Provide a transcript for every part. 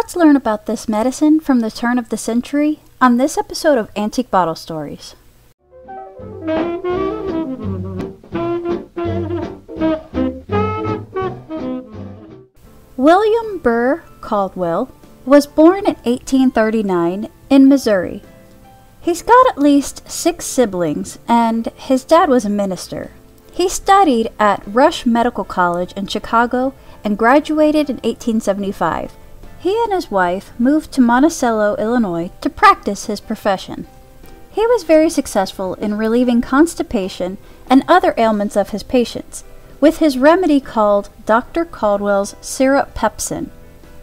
Let's learn about this medicine from the turn of the century on this episode of Antique Bottle Stories. William Burr Caldwell was born in 1839 in Missouri. He's got at least six siblings, and his dad was a minister. He studied at Rush Medical College in Chicago and graduated in 1875. He and his wife moved to Monticello, Illinois to practice his profession. He was very successful in relieving constipation and other ailments of his patients with his remedy called Dr. Caldwell's Syrup Pepsin,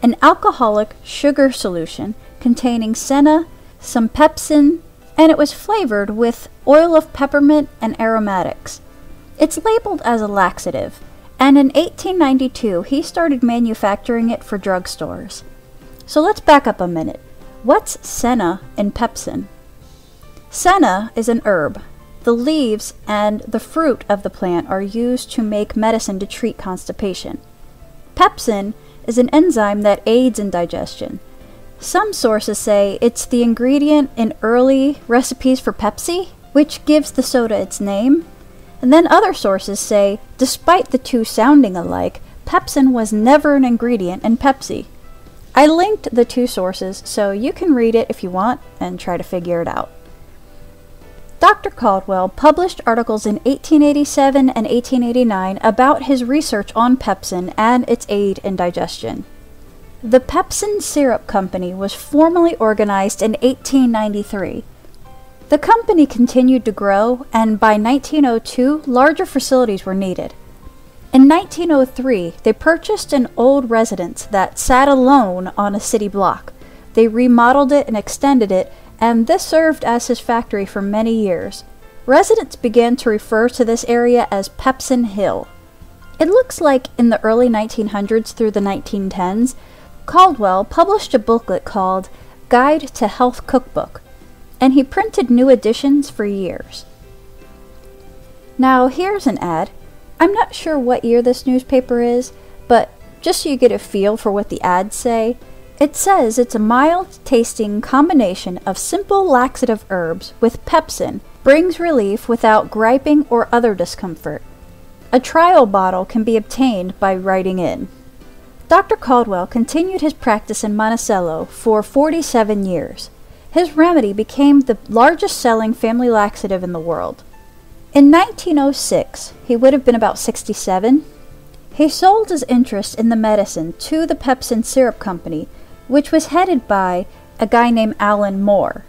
an alcoholic sugar solution containing senna, some pepsin, and it was flavored with oil of peppermint and aromatics. It's labeled as a laxative, and in 1892 he started manufacturing it for drugstores. So let's back up a minute. What's senna and pepsin? Senna is an herb. The leaves and the fruit of the plant are used to make medicine to treat constipation. Pepsin is an enzyme that aids in digestion. Some sources say it's the ingredient in early recipes for Pepsi, which gives the soda its name. And then other sources say, despite the two sounding alike, pepsin was never an ingredient in Pepsi. I linked the two sources so you can read it if you want and try to figure it out. Dr. Caldwell published articles in 1887 and 1889 about his research on pepsin and its aid in digestion. The Pepsin Syrup Company was formally organized in 1893. The company continued to grow, and by 1902, larger facilities were needed. In 1903, they purchased an old residence that sat alone on a city block. They remodeled it and extended it and this served as his factory for many years. Residents began to refer to this area as Pepsin Hill. It looks like in the early 1900s through the 1910s, Caldwell published a booklet called Guide to Health Cookbook, and he printed new editions for years. Now, here's an ad. I'm not sure what year this newspaper is, but just so you get a feel for what the ads say, it says it's a mild tasting combination of simple laxative herbs with pepsin, brings relief without griping or other discomfort. A trial bottle can be obtained by writing in. Dr. Caldwell continued his practice in Monticello for 47 years. His remedy became the largest selling family laxative in the world. In 1906, he would have been about 67. He sold his interest in the medicine to the Pepsin Syrup Company which was headed by a guy named Alan Moore.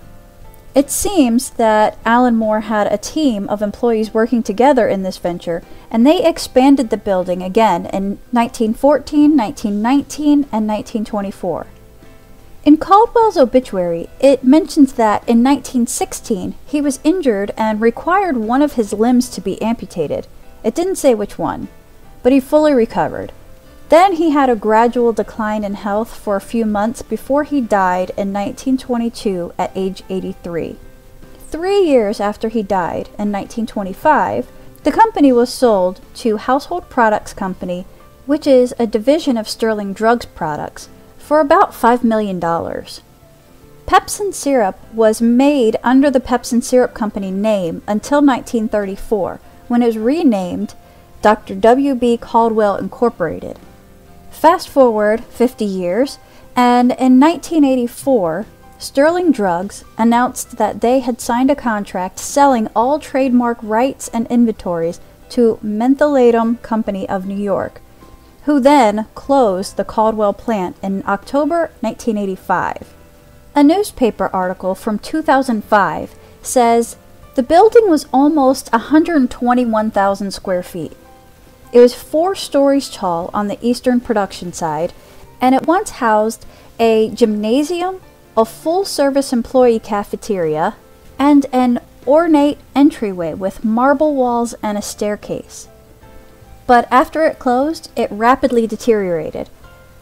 It seems that Alan Moore had a team of employees working together in this venture, and they expanded the building again in 1914, 1919, and 1924. In Caldwell's obituary, it mentions that in 1916 he was injured and required one of his limbs to be amputated. It didn't say which one, but he fully recovered. Then he had a gradual decline in health for a few months before he died in 1922 at age 83. Three years after he died, in 1925, the company was sold to Household Products Company, which is a division of Sterling Drugs Products, for about $5 million. Pepsin syrup was made under the Pepsin Syrup Company name until 1934, when it was renamed Dr. W.B. Caldwell Incorporated. Fast forward 50 years, and in 1984, Sterling Drugs announced that they had signed a contract selling all trademark rights and inventories to Mentholatum Company of New York, who then closed the Caldwell plant in October 1985. A newspaper article from 2005 says the building was almost 121,000 square feet. It was four stories tall on the eastern production side, and it once housed a gymnasium, a full service employee cafeteria, and an ornate entryway with marble walls and a staircase. But after it closed, it rapidly deteriorated.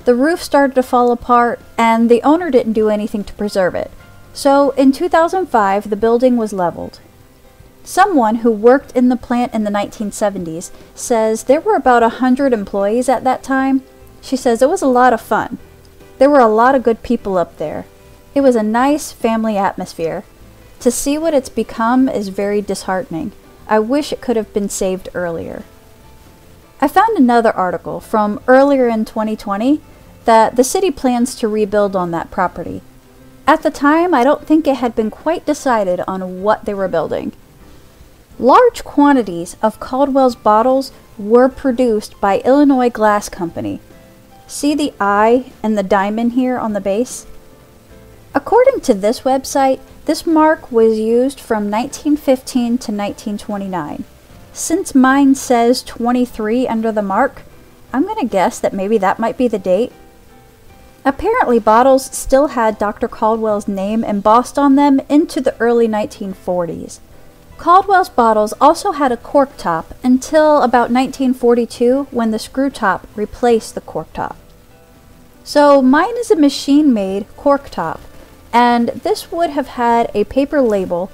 The roof started to fall apart, and the owner didn't do anything to preserve it. So in 2005, the building was leveled Someone who worked in the plant in the 1970s says there were about 100 employees at that time. She says it was a lot of fun. There were a lot of good people up there. It was a nice family atmosphere. To see what it's become is very disheartening. I wish it could have been saved earlier. I found another article from earlier in 2020 that the city plans to rebuild on that property. At the time, I don't think it had been quite decided on what they were building. Large quantities of Caldwell's bottles were produced by Illinois Glass Company. See the eye and the diamond here on the base? According to this website, this mark was used from 1915 to 1929. Since mine says 23 under the mark, I'm going to guess that maybe that might be the date. Apparently, bottles still had Dr. Caldwell's name embossed on them into the early 1940s. Caldwell's bottles also had a cork top until about 1942 when the screw top replaced the cork top. So mine is a machine made cork top, and this would have had a paper label,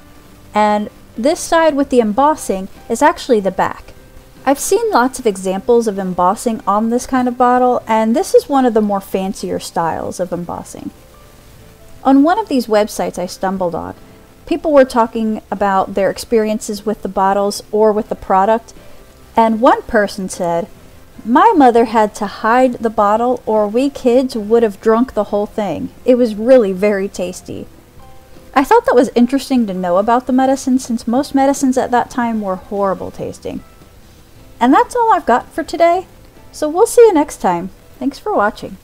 and this side with the embossing is actually the back. I've seen lots of examples of embossing on this kind of bottle, and this is one of the more fancier styles of embossing. On one of these websites I stumbled on, people were talking about their experiences with the bottles or with the product, and one person said, My mother had to hide the bottle, or we kids would have drunk the whole thing. It was really very tasty. I thought that was interesting to know about the medicine since most medicines at that time were horrible tasting. And that's all I've got for today. So we'll see you next time. Thanks for watching.